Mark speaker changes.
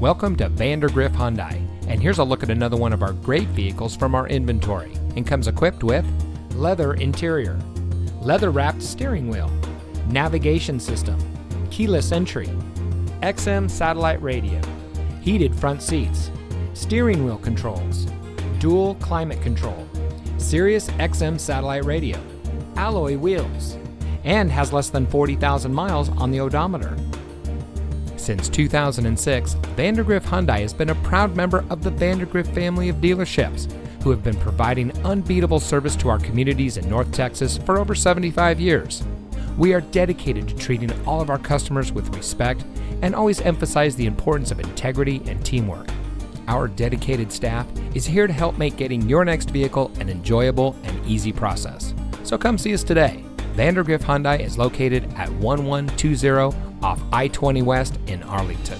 Speaker 1: Welcome to Vandergriff Hyundai, and here's a look at another one of our great vehicles from our inventory and comes equipped with leather interior, leather wrapped steering wheel, navigation system, keyless entry, XM satellite radio, heated front seats, steering wheel controls, dual climate control, Sirius XM satellite radio, alloy wheels, and has less than 40,000 miles on the odometer. Since 2006, Vandergriff Hyundai has been a proud member of the Vandergriff family of dealerships, who have been providing unbeatable service to our communities in North Texas for over 75 years. We are dedicated to treating all of our customers with respect and always emphasize the importance of integrity and teamwork. Our dedicated staff is here to help make getting your next vehicle an enjoyable and easy process. So come see us today. Vandergriff Hyundai is located at 1120 off I 20 West in Arlington.